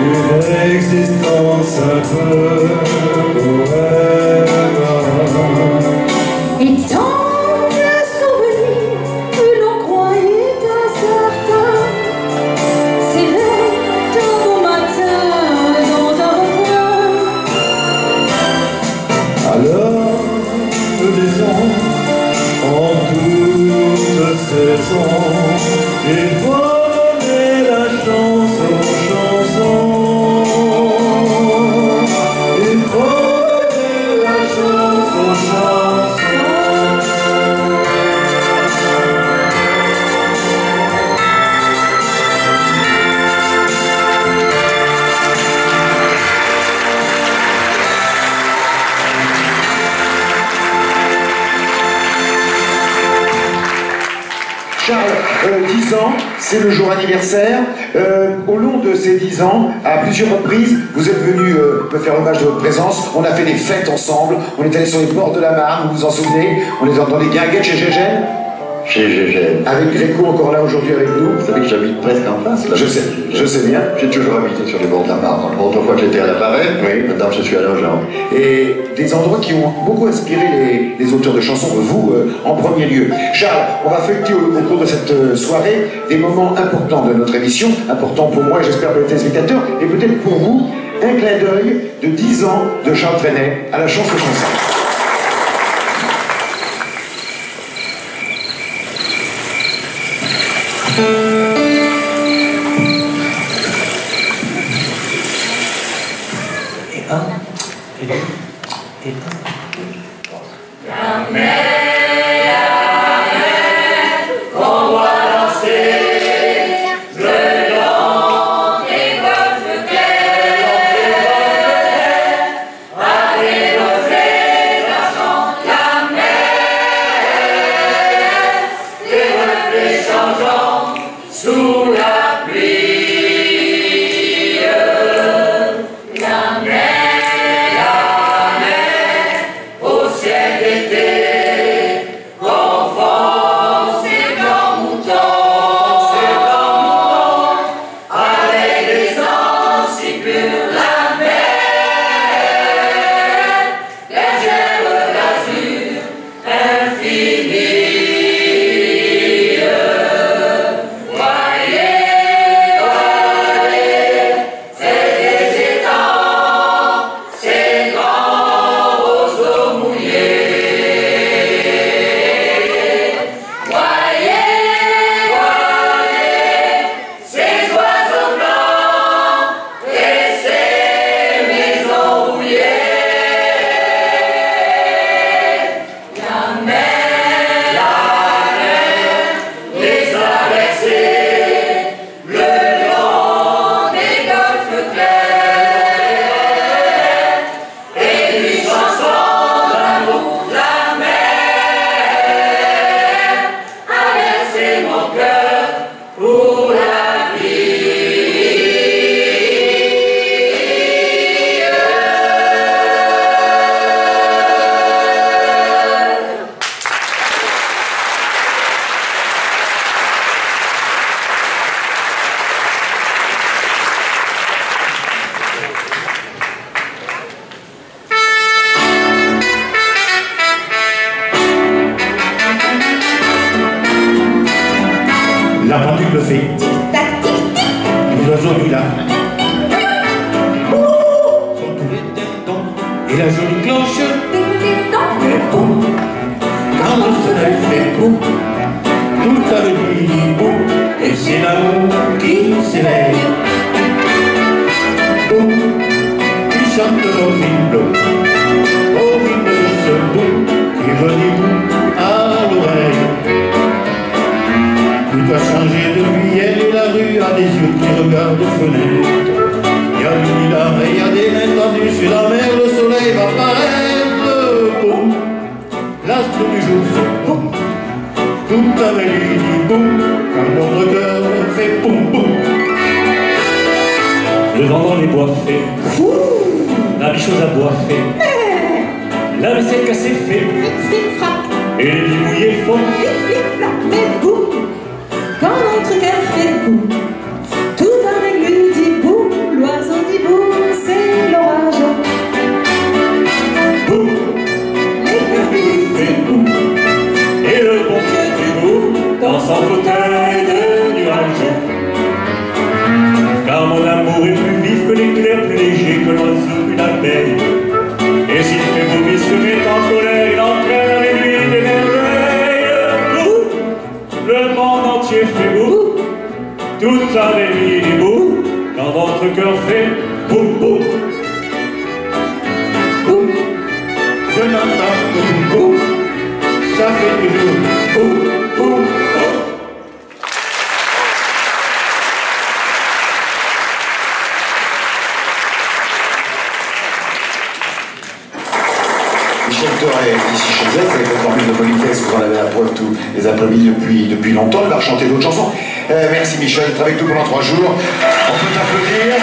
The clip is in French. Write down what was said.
une existence un peu bohème. Et tant de souvenirs que l'on croyait incertains s'éveillent un beau matin dans un refrain. Alors, nous disons, en toute saison, 10 ans, c'est le jour anniversaire. Euh, au long de ces 10 ans, à plusieurs reprises, vous êtes venu euh, me faire hommage de votre présence. On a fait des fêtes ensemble. On est allé sur les bords de la Marne, vous vous en souvenez On est dans des guinguettes chez Gégène. Chez Gégène. Avec Gréco encore là aujourd'hui avec nous. Vous savez que j'habite presque en face là. Je sais, je sais bien. J'ai toujours habité sur les bords de la Marne. Autrefois que j'étais à la Parade, Oui. Maintenant je suis à Longchamp. Et des endroits qui ont beaucoup inspiré les, auteurs de chansons, vous euh, en premier lieu. Charles, on va feuilleter au, cours de cette euh, soirée des moments importants de notre émission, importants pour moi j'espère pour les téléspectateurs, et peut-être pour vous, un clin d'œil de 10 ans de Charles Trenet à la chance aux chansons. Et Sont. Et la jolie cloche. Quand le soleil fait boum. Tout a dit boum. Et c'est l'amour qui s'éveille. Qui sur la mer, le soleil va paraître. Boum, l'astre du jour fait boum. Tout avait lui dit boum, quand notre cœur fait boum boum. Le vent dans les bois fait fou, la bichose à bois fait, la vaisselle cassée fait, et les mouillés font. Flic, flic, flac. Mais boum, dans cœur fait boum boum. Boum, je n'entends que boum ça fait toujours boum. Vous en avez à tous les après-midi depuis, depuis longtemps, il va chanter d'autres chansons. Euh, merci Michel, d'être avec nous pendant trois jours. On peut t'applaudir.